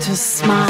to smile.